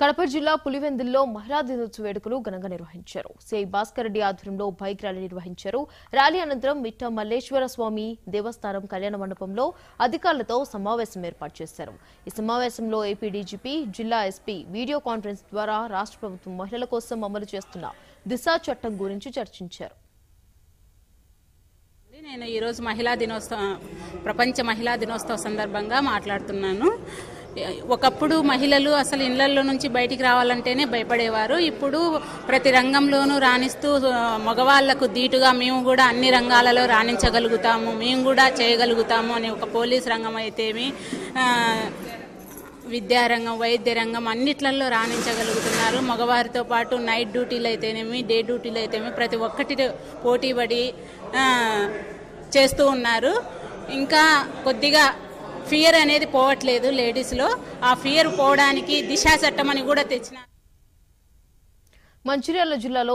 కడప జిల్లా పులివెందుల్లో మహిళా దినోత్సవ వేడుకలు ఘనంగా నిర్వహించారు. సిఐ భాస్కర్ రెడ్డి ఆధ్వర్యంలో బైక్ ర్యాలీ నిర్వహించారు. ర్యాలీ అనంతరం మిట్ట మల్లేశ్వర స్వామి దేవస్థానం కళ్యాణ మండపంలో అధికారులతో సమావేశం ఏర్పాటు చేశారు. ఈ సమావేశంలో ఏపీ డీజీపీ జిల్లా ఎస్పీ వీడియో కాన్ఫరెన్స్ ద్వారా రాష్ట్ర ప్రభుత్వం మహిళల కోసం అమలు చేస్తున్న దిశా చట్టం గురించి చర్చించారు. నేను ఈరోజు మహిళా దినోత్సవం ప్రపంచ మహిళా దినోత్సవ సందర్భంగా మాట్లాడుతున్నాను. ఒకప్పుడు మహిళలు అసలు ఇళ్ళలో నుంచి బయటికి రావాలంటేనే భయపడేవారు. ఇప్పుడు ప్రతి రంగంలోనూ రాణిస్తూ మగవాళ్ళకు ధీటుగా మేము కూడా అన్ని రంగాలలో రాణించగలుగుతాము మేము కూడా చేయగలుగుతాము అని ఒక పోలీస్ రంగం అయితేమి విద్యారంగం వైద్య రంగం అన్నిట్లలో రాణించగలుగుతున్నారు. మగవారితో పాటు నైట్ డ్యూటీలు అయితేనేమి డే డ్యూటీలు అయితేనేమి ప్రతి ఒక్కటి పోటీపడి చేస్తూ ఉన్నారు. ఇంకా కొద్దిగా ఫియర్ అనేది పోవట్లేదు లేడీస్లో ఆ ఫియర్ పోవడానికి దిశా చట్టం అని కూడా తెచ్చిన మంచిర్యాల జిల్లాలో